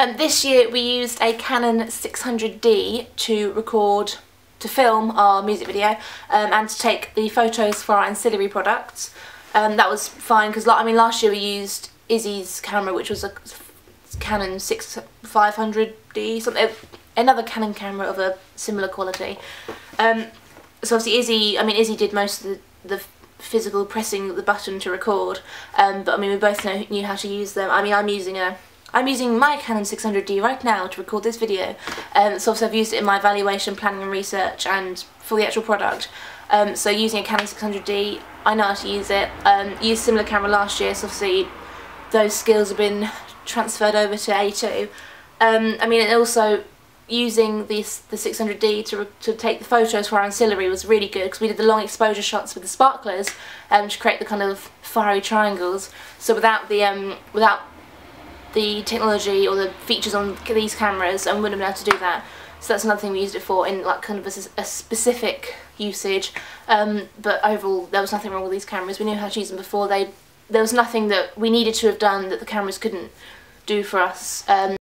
Um, this year we used a Canon 600D to record, to film our music video um, and to take the photos for our ancillary products. Um, that was fine because I mean last year we used Izzy's camera which was a Canon 6500D, something, another Canon camera of a similar quality. Um, so obviously Izzy, I mean Izzy did most of the, the physical pressing the button to record, um, but I mean we both know, knew how to use them. I mean I'm using a I'm using my Canon 600D right now to record this video, um, so obviously I've used it in my evaluation, planning and research and for the actual product. Um, so using a Canon 600D, I know how to use it. Um, used similar camera last year, so obviously those skills have been transferred over to A2. Um, I mean, and also using this the 600D to, to take the photos for our ancillary was really good because we did the long exposure shots with the sparklers um, to create the kind of fiery triangles. So without the um, without the technology or the features on these cameras, I wouldn't have been able to do that. So that's another thing we used it for in like kind of a, a specific usage. Um, but overall, there was nothing wrong with these cameras. We knew how to use them before. They there was nothing that we needed to have done that the cameras couldn't do for us. Um,